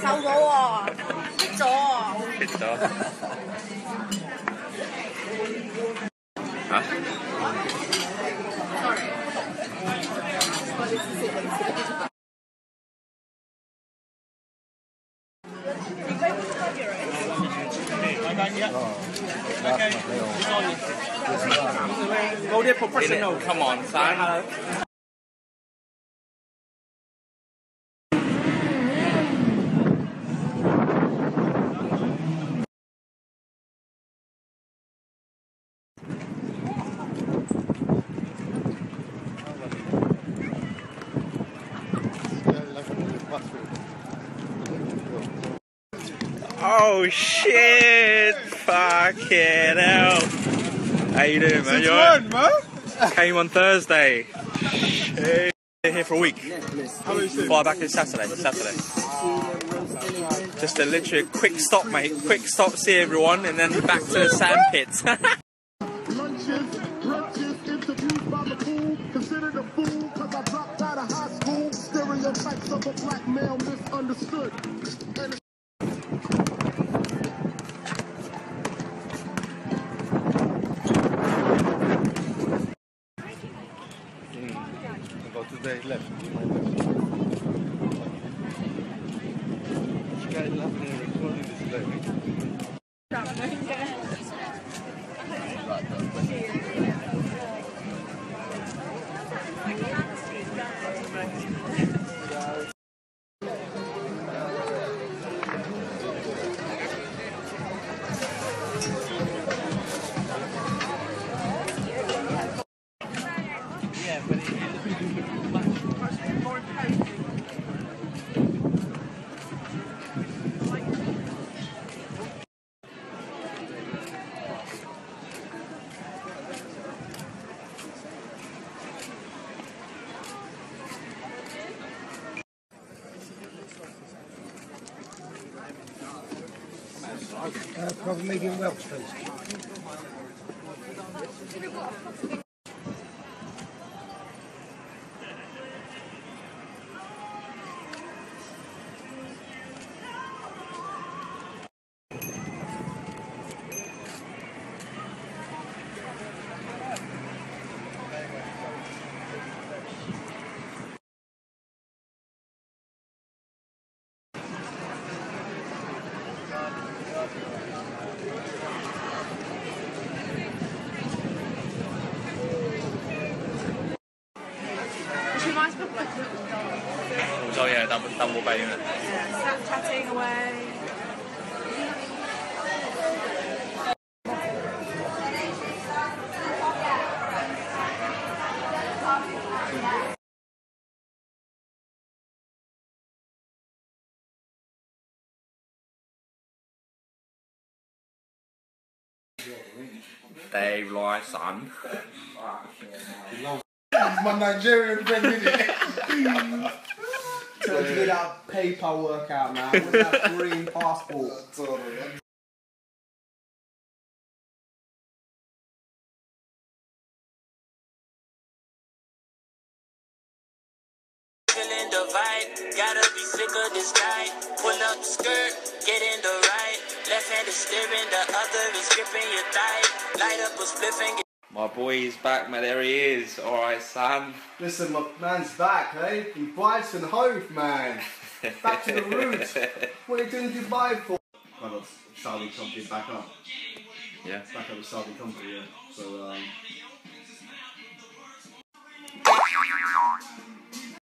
瘦咗喎，益咗喎。益咗。嚇？Okay. Go there professional. Come on, son. Oh shit! Fucking hell! How you doing, man? You alright? man. Came on Thursday. Shit. Here for a week. Fly back in Saturday. Saturday. Just a literally quick stop, mate. Quick stop, see everyone, and then back to the sand pits. lunches, brunches, interviews by the pool, considered a fool cause I dropped out of high school. Stereotypes of a black male misunderstood. Two left. Is laughing and recording this today. Uh, medium Welsh, please. Yeah, double, double bay unit. Away. Dave Lai son. My Nigerian friend me that PayPal workout with that green passport. Feeling the vibe, gotta be sick of this guy. Pull up the skirt, get in the right. Left hand is steering, the other is gripping your thigh. Light up a spliff and get My boy is back, man. There he is. Alright, son. Listen, my man's back, eh? From Brighton Hove, man. Back to the roots. What are you doing Dubai for? Kind of Saudi company back up. Yeah. Back up with Saudi company, yeah. So, um,